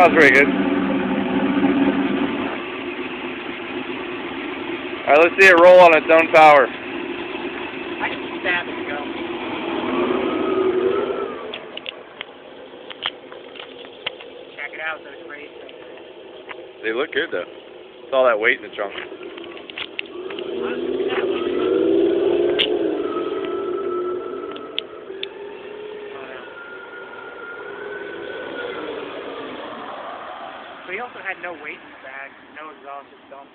Sounds very good. Alright, let's see it roll on its own power. I can stab it, go. Check it out, those rays. They look good though. It's all that weight in the trunk. But he also had no weight in the bag, no exhaust, just dump.